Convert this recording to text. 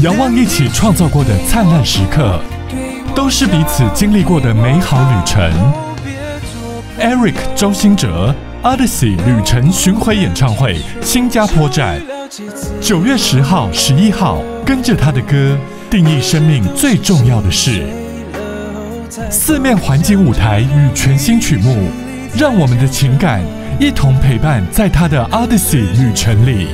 仰望一起创造过的灿烂时刻，都是彼此经历过的美好旅程。Eric 周兴哲 Odyssey 旅程巡回演唱会新加坡站，九月十号、十一号，跟着他的歌，定义生命最重要的事。四面环境舞台与全新曲目，让我们的情感一同陪伴在他的 Odyssey 旅程里。